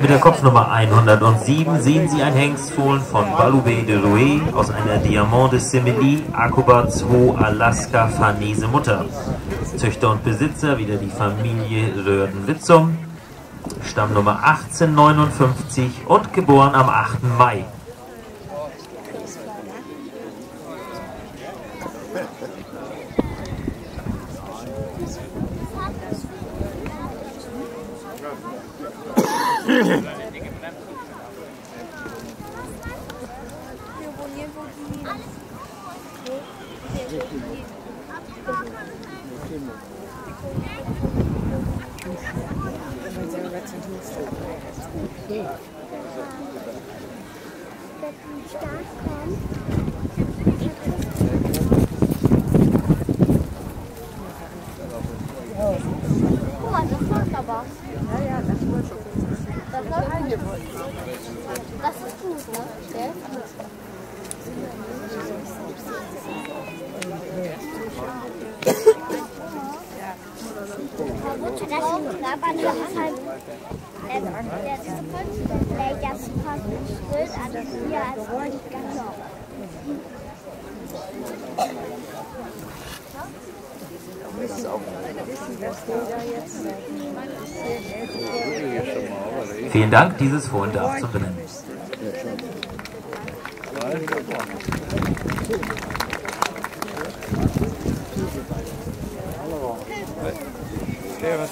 Mit der Kopfnummer 107 sehen Sie ein Hengstfohlen von Baloubet de Rouet aus einer Diamant de Simili Akoba 2 Alaska Farnese Mutter. Züchter und Besitzer wieder die Familie Röhrden-Witzum, Stammnummer 1859 und geboren am 8. Mai. Wenn ein Kommt, Guck mal, das läuft aber. Ja, ja, das läuft schon. Das läuft gut. Das ist gut, ne? Der ist gut. Das ist ist halt, ähm, der ist der das fast schuld an hier als nicht ganz so. Vielen Dank, dieses Fohlen darf zu benennen. Yeah,